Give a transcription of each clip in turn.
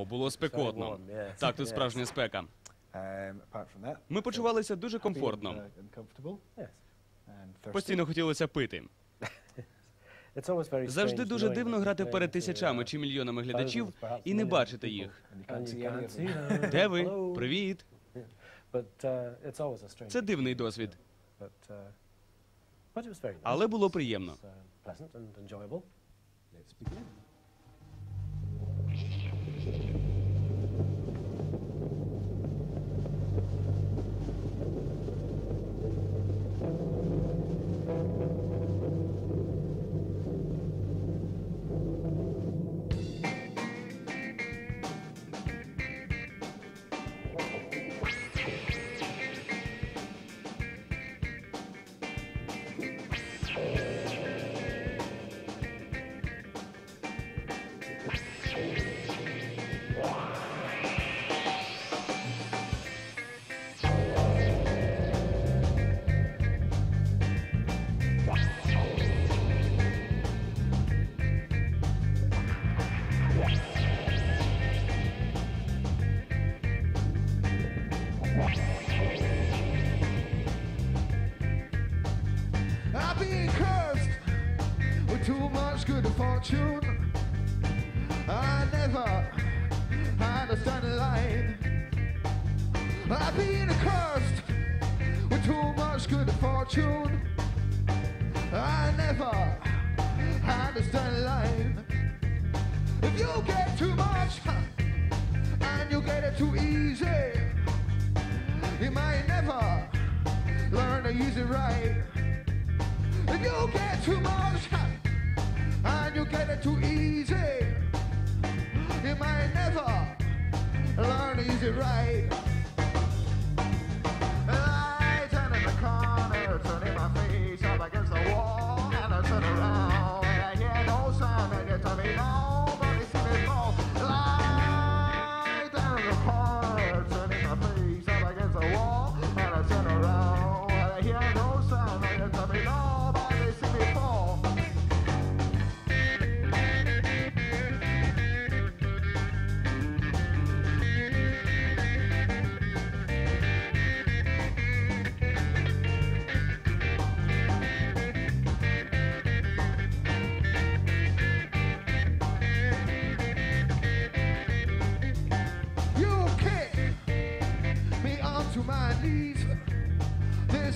О, було спекотно. Так, тут справжня спека. Ми почувалися дуже комфортно. Постійно хотілося пити. Завжди дуже дивно грати перед тисячами чи мільйонами глядачів і не бачити їх. Де ви? Привіт. Це дивний досвід, але було приємно. Good fortune. I never understand line. I've been cursed with too much good fortune. I never understand line. If you get too much and you get it too easy, you might never learn the easy right. If you get too much and you get it too easy, you might never learn easy right.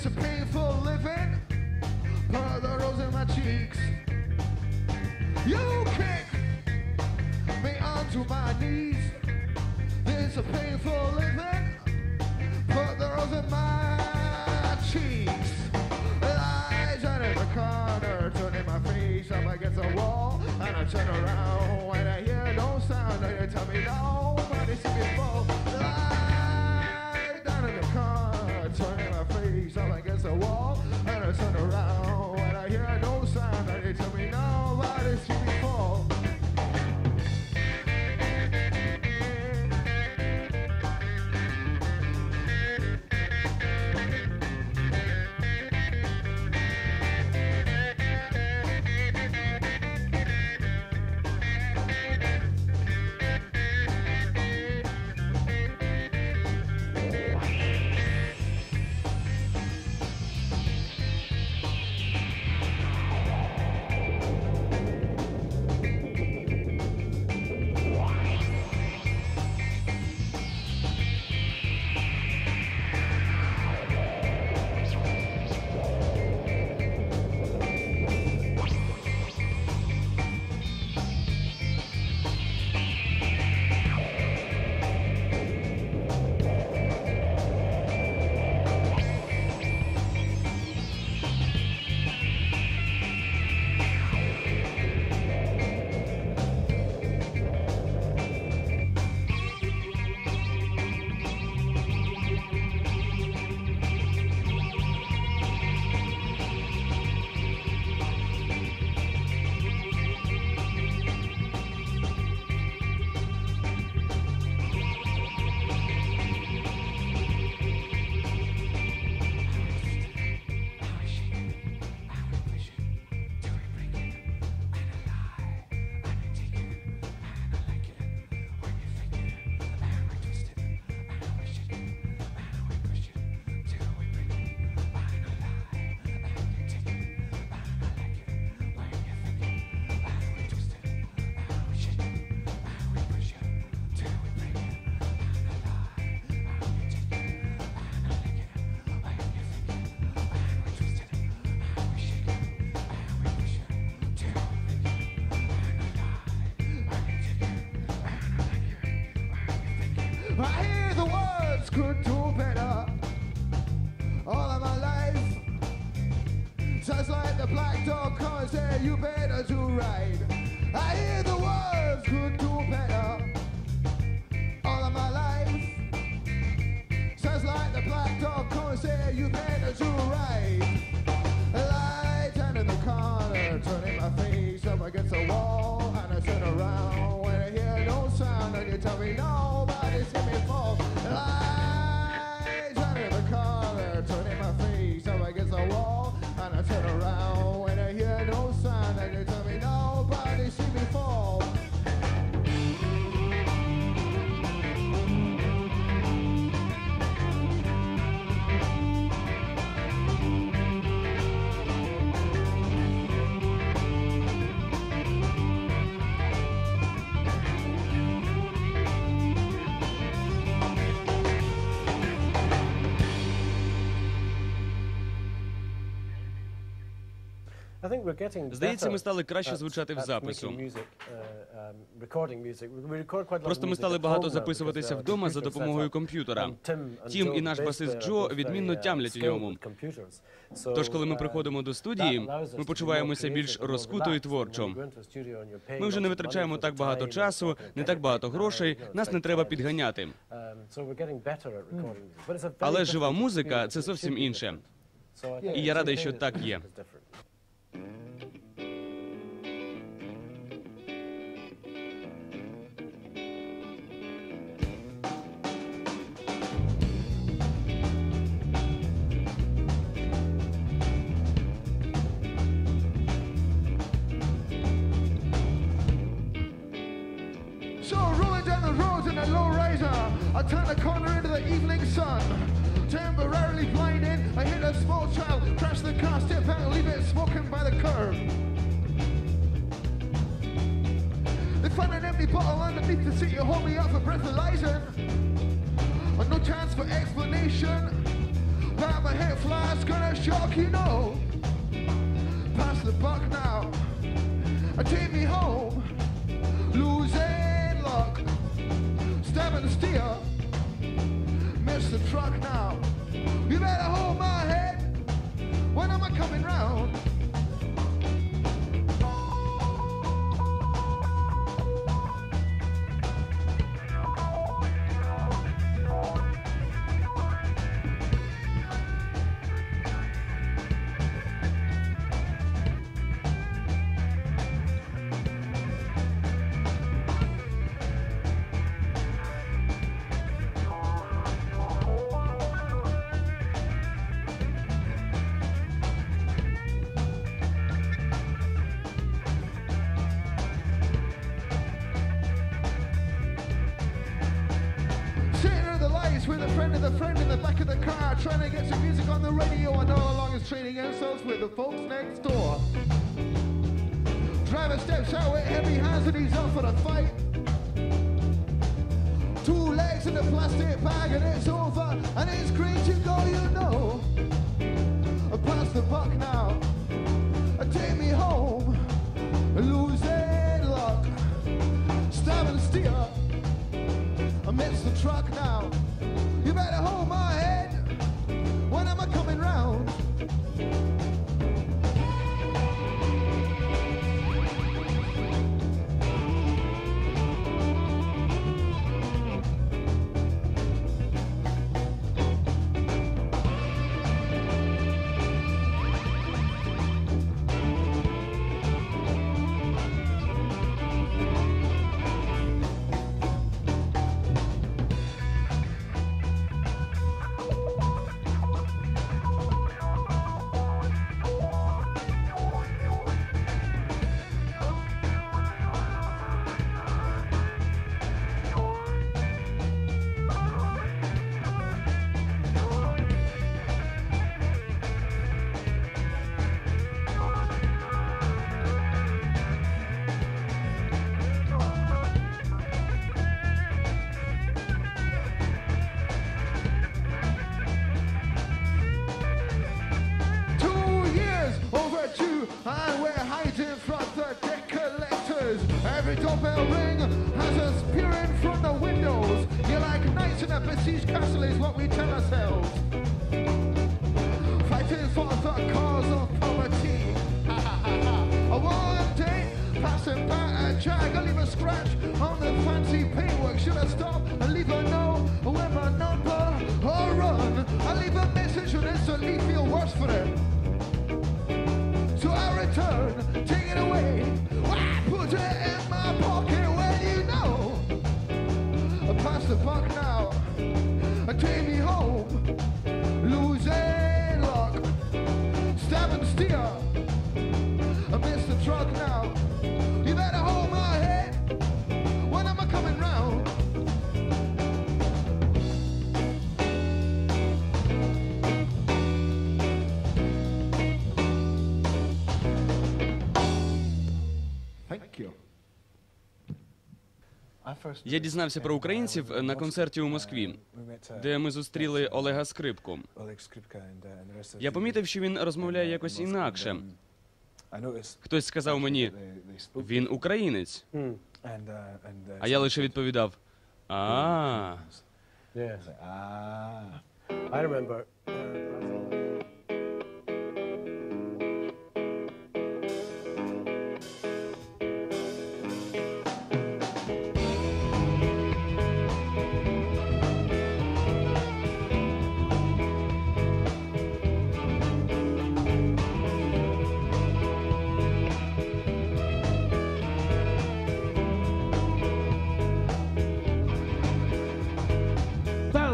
This a painful living, put the rose in my cheeks. You kick me onto my knees. This a painful living, put the rose in my cheeks. I turn in the corner, turning my face up against the wall, and I turn around when I hear no sound, you tell me nobody see me I hear the words could do better. All of my life, just like the black dog comes there, you better do right. I hear the words could do better. All of my life, just like the black dog comes there, you better do right. Lie down in the corner, turning my face up against the wall, and I turn around when I hear no sound, and you tell me nobody's Здається, ми стали краще звучати в запису. Просто ми стали багато записуватися вдома за допомогою комп'ютера. Тім і наш басист Джо відмінно тямлять у ньому. Тож, коли ми приходимо до студії, ми почуваємося більш розкуто і творчо. Ми вже не витрачаємо так багато часу, не так багато грошей. Нас не треба підганяти. Але жива музика це зовсім інше. І я радий, що так є. I turn the corner into the evening sun. Temporarily blinded, I hit a small child, crash the car, step out, leave it smoking by the curb. They find an empty bottle underneath the seat, you hold me up for breathalyzer. Uh, No chance for explanation. Have a head flask gonna shock you know. Pass the buck now. Uh, Take me home losing luck. Stab and steer, miss the truck now. You better hold my head. When I'm I coming round? Trading insults with the folks next door. Driver steps out with heavy hands and he's off for the fight. Я дізнався про українців е, на концерті у Москві, де ми зустріли Олега Скрипку. Я помітив, що він розмовляє якось інакше. Хтось сказав мені, він українець. А я лише відповідав: а. Ah. Uh,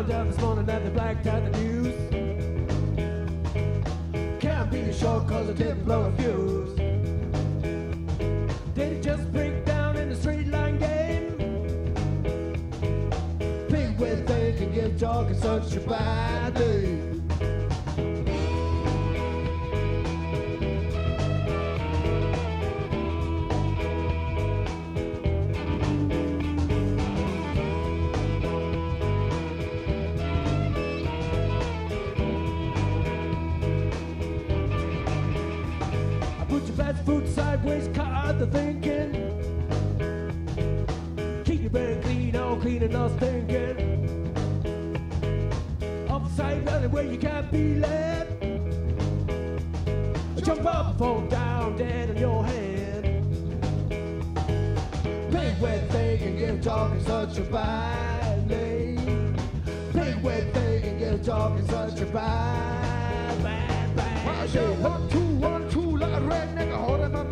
lounge up this morning and they blacked out the news. Can't be sure cause it didn't blow a fuse. Did it just break down in the straight line game? Big with they can give talking such a bad day. foot sideways, caught the thinking. Keep your bed clean, all clean and not stinking. Upside down, where you can't be led. Jump up, fall down, dead on your head. Big wet thing and get talking such a bad name. Big wet thing and get talking such a bad, bad, bad.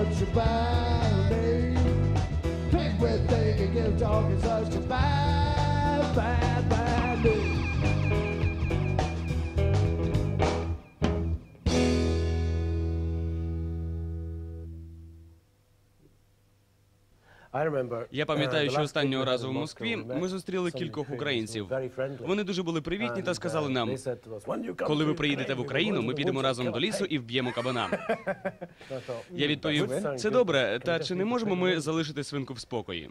about your body. Я пам'ятаю, що останнього разу в Москві ми зустріли кількох українців. Вони дуже були привітні та сказали нам: коли ви приїдете в Україну, ми підемо разом до лісу і вб'ємо кабана. Я відповів: це добре. Та чи не можемо ми залишити свинку в спокої?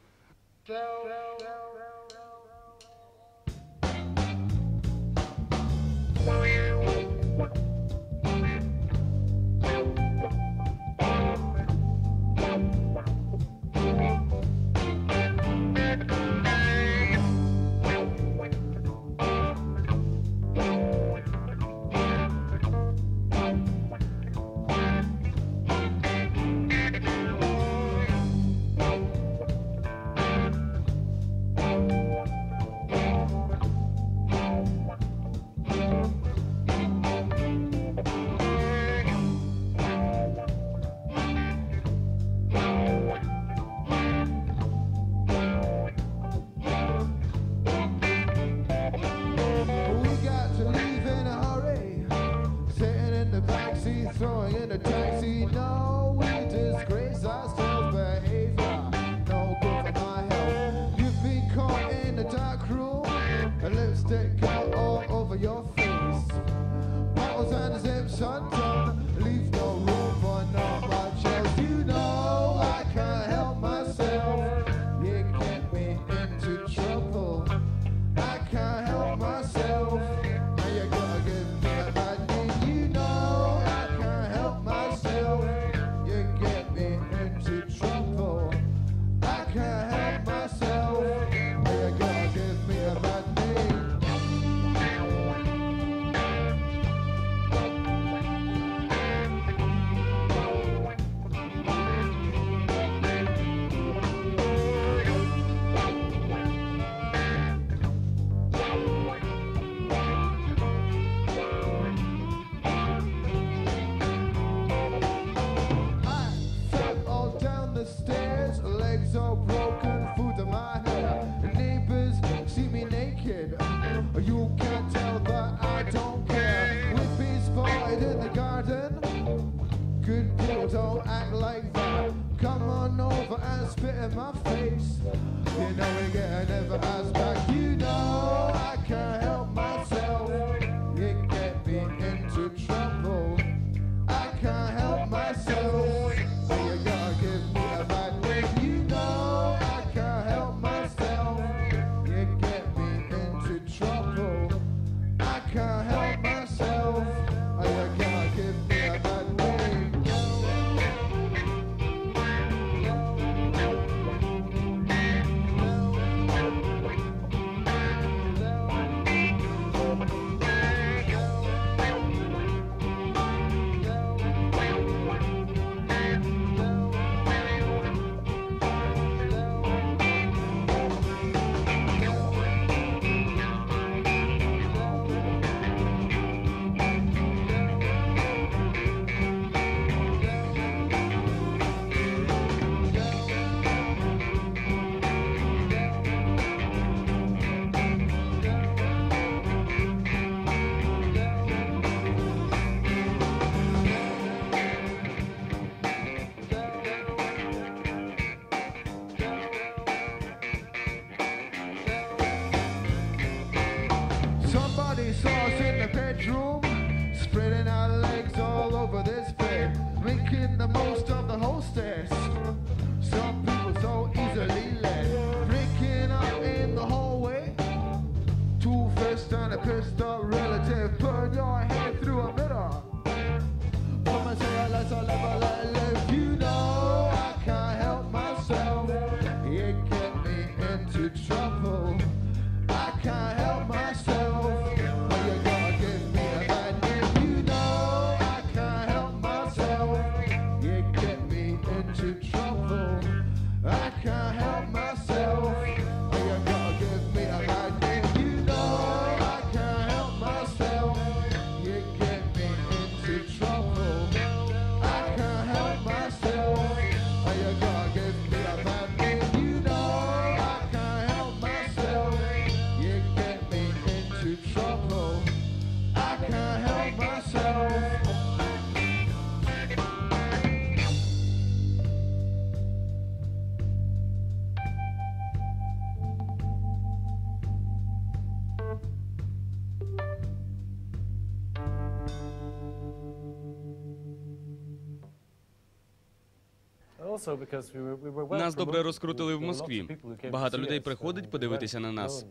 Нас добре розкрутили в Москві. Багато людей приходить подивитися на нас.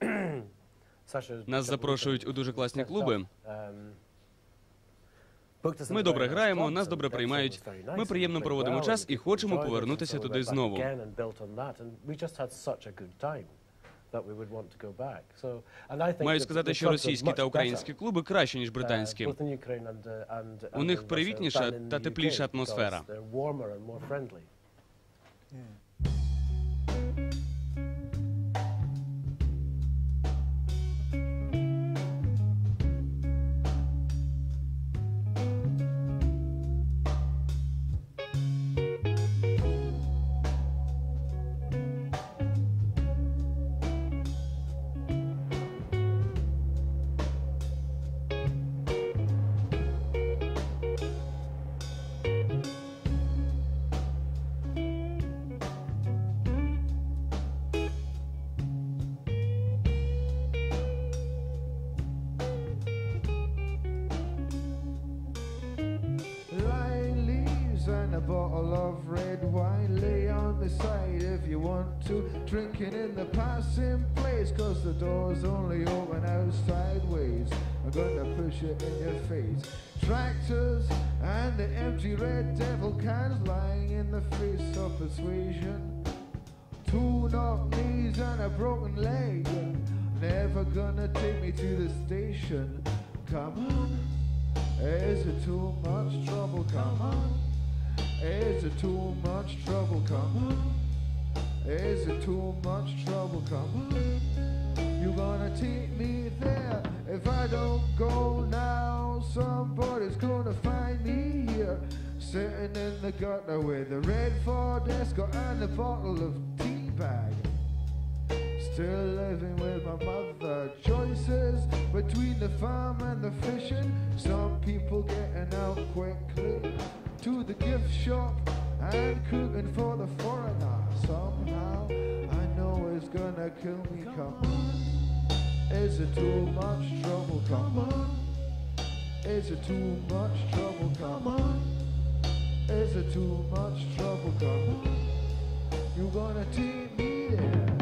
Нас запрошують у дуже класні клуби. Ми добре граємо, нас добре приймають. Ми приємно проводимо час і хочемо повернутися туди знову. Маю сказати, що російські та українські клуби краще ніж британські. У них привітніша та тепліша атмосфера. To. Drinking in the passing place, cause the door's only open out sideways. I'm gonna push it in your face. Tractors and the empty red devil cans lying in the face of persuasion. Two knock knees and a broken leg. Never gonna take me to the station. Come on. Is it too much trouble? Come on. Is it too much trouble? Come on. Is it too much trouble? Come on. You gonna take me there if I don't go now? Somebody's gonna find me here, sitting in the gutter with a red Ford Escort and a bottle of tea bag. Still living with my mother. Choices between the farm and the fishing. Some people getting out quickly to the gift shop and cooking for the foreigner. Somehow I know it's gonna kill me. Come on. Is it too much trouble? Come on. Is it too much trouble? Come on. Is it too much trouble? Come on. You're gonna take me there?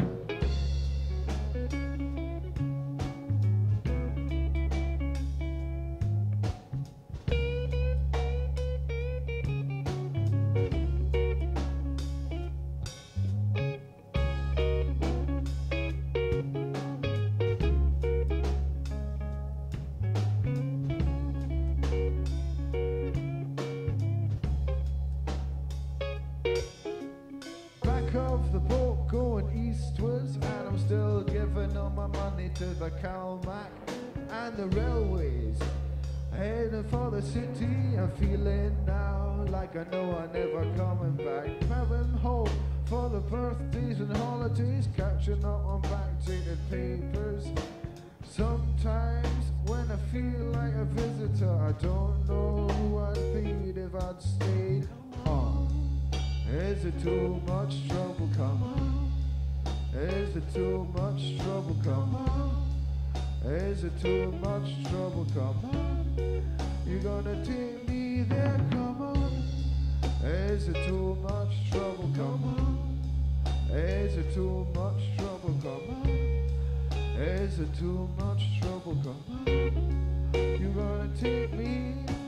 A visitor, I don't know who I'd be if I'd stayed. Is it too much trouble? Come on. Is it too much trouble? Come on. Is it too much trouble? Come on. You gonna take me there? Come on. Is it too much trouble? Come on. Is it too much trouble? Come on. Is it too much trouble? Come on. You gonna take me?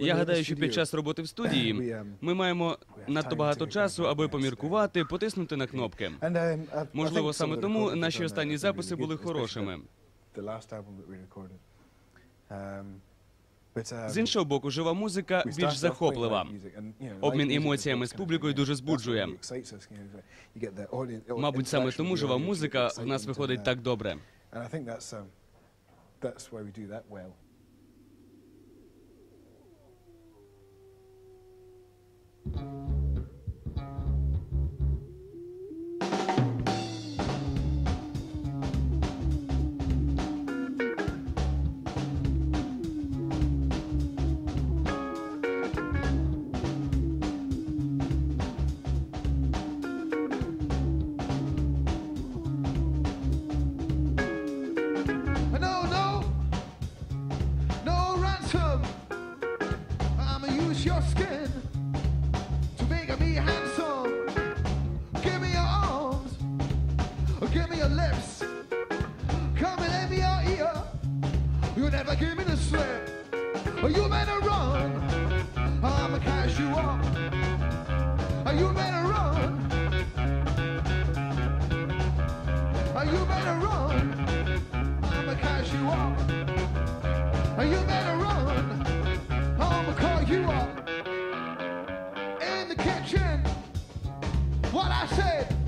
Я гадаю, що під час роботи в студії ми маємо надто багато часу, аби поміркувати, потиснути на кнопки. Можливо, саме тому наші останні записи були хорошими. З іншого боку, жива музика більш захоплива. Обмін емоціями з публікою дуже збуджує. Мабуть, саме тому жива музика в нас виходить так добре. I said.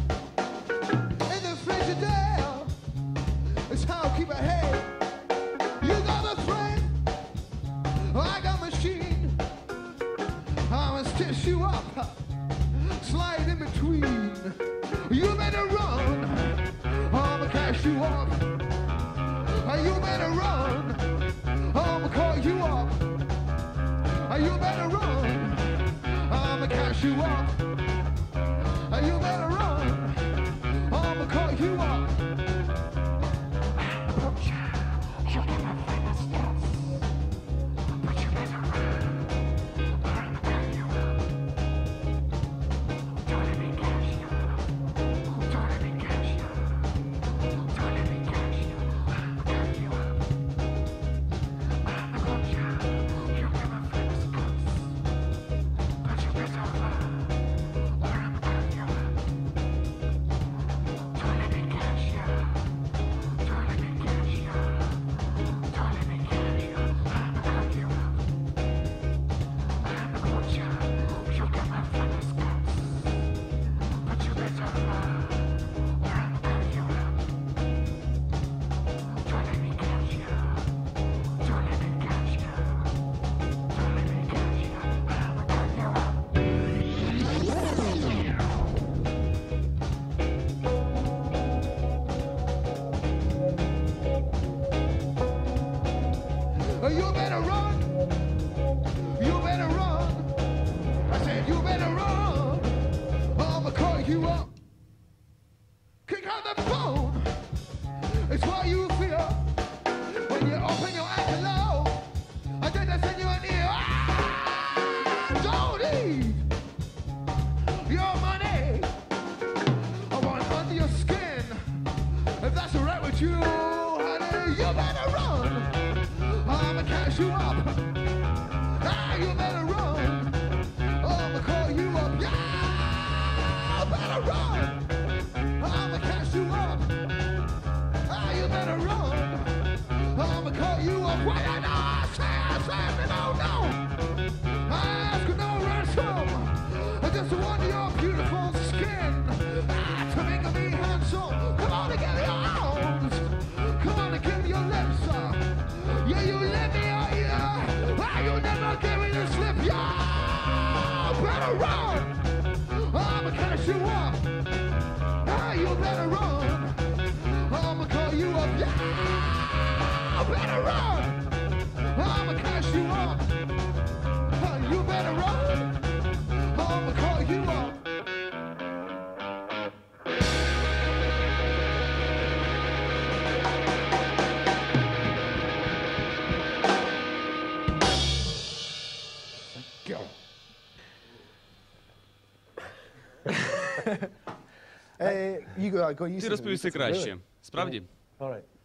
You up. Ти розповісти краще. Справді?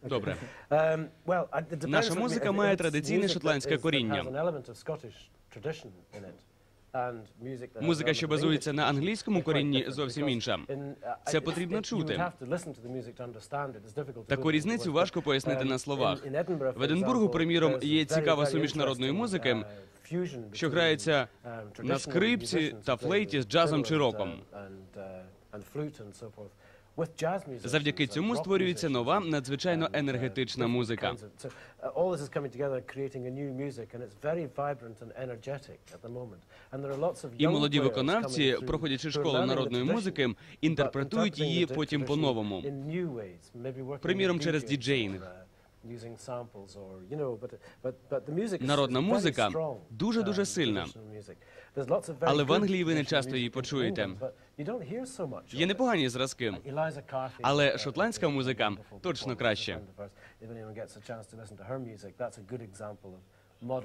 Добре. Um, Наша музика має традиційне шотландське коріння. Музика, що базується на англійському корінні, зовсім інша. Це потрібно чути. Таку різницю важко пояснити на словах. В Единбургу, приміром, є цікава суміш народної музики, що грається на скрипці та флейті з джазом чи роком. Завдяки цьому створюється нова надзвичайно енергетична музика. І молоді виконавці, проходячи школу народної музики, інтерпретують її потім по-новому. Приміром, через діджеїнг. Народна музика дуже-дуже сильна. Але в Англії ви не часто її почуєте. Є непогані зразки, але шотландська музика точно краще. What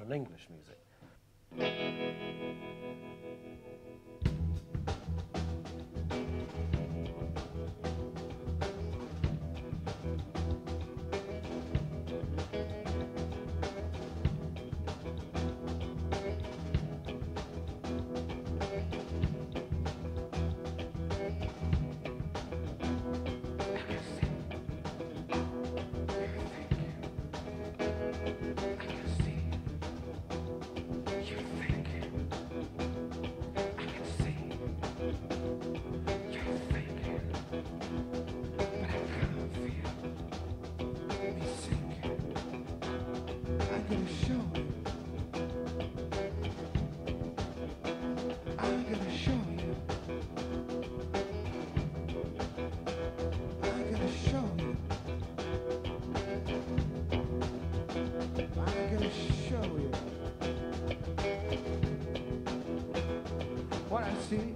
I see,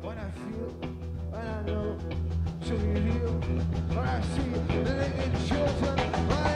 what I feel, what I know, should be real. What I see, the naked children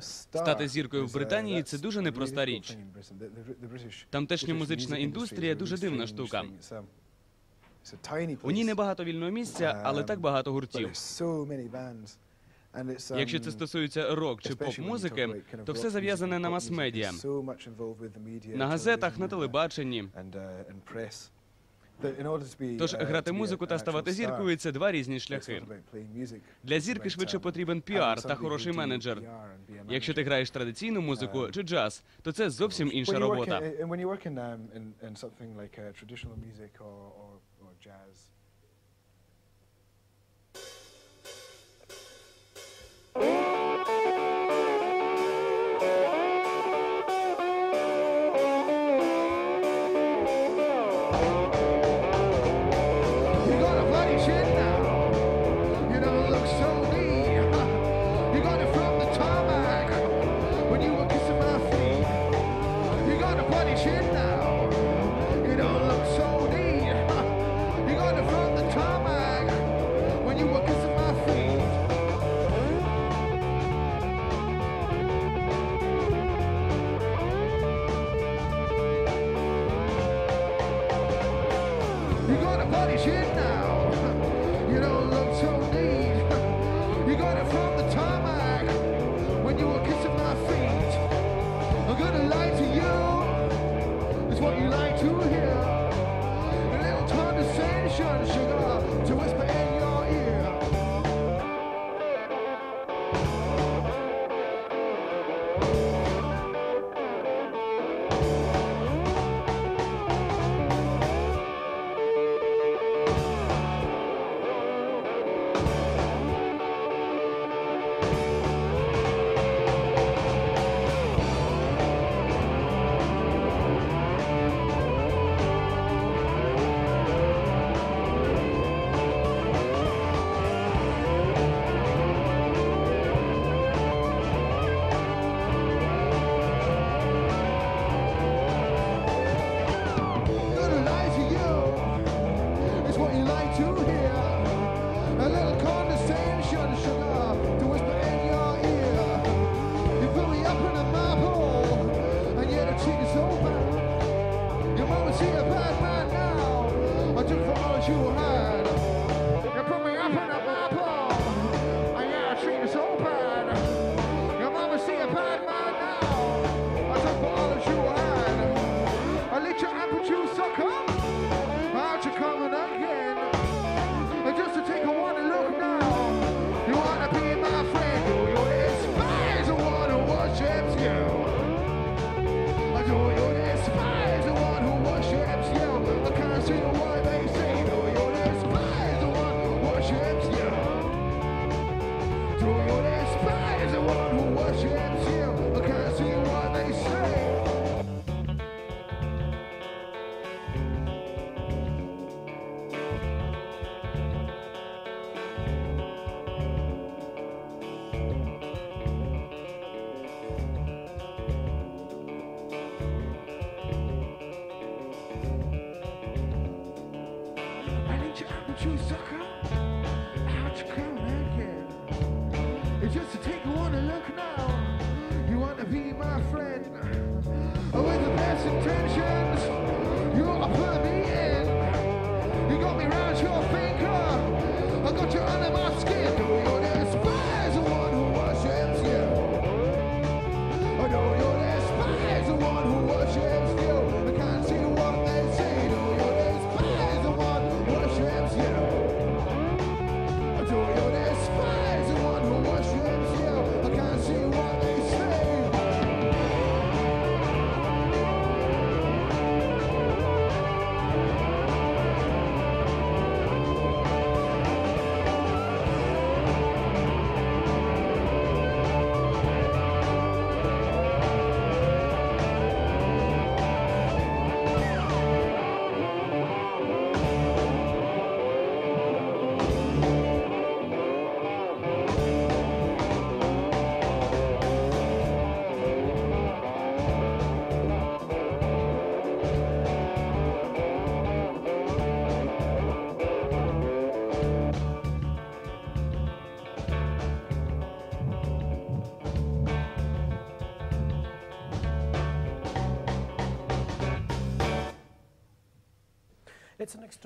Стати зіркою в Британії це дуже непроста річ. Тамтешня музична індустрія дуже дивна штука. У ній небагато вільного місця, але так багато гуртів. Якщо це стосується рок чи поп-музики, то все зав'язане на мас-медіа, на газетах, на телебаченні. Тож грати музику та ставати зіркою це два різні шляхи. Для зірки швидше потрібен піар та хороший менеджер. Якщо ти граєш традиційну музику чи джаз, то це зовсім інша робота. What you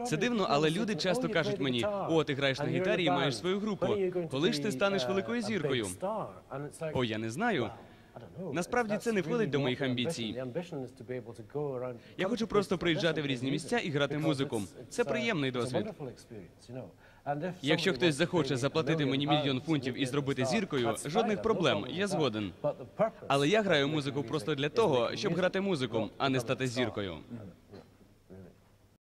Це дивно, але люди часто кажуть мені: о, ти граєш на гітарі і маєш свою групу. Коли ж ти станеш великою зіркою? О, я не знаю. Насправді це не входить до моїх амбіцій. Я хочу просто приїжджати в різні місця і грати музику. Це приємний досвід. Якщо хтось захоче заплатити мені мільйон фунтів і зробити зіркою, жодних проблем, я згоден. Але я граю музику просто для того, щоб грати музику, а не стати зіркою.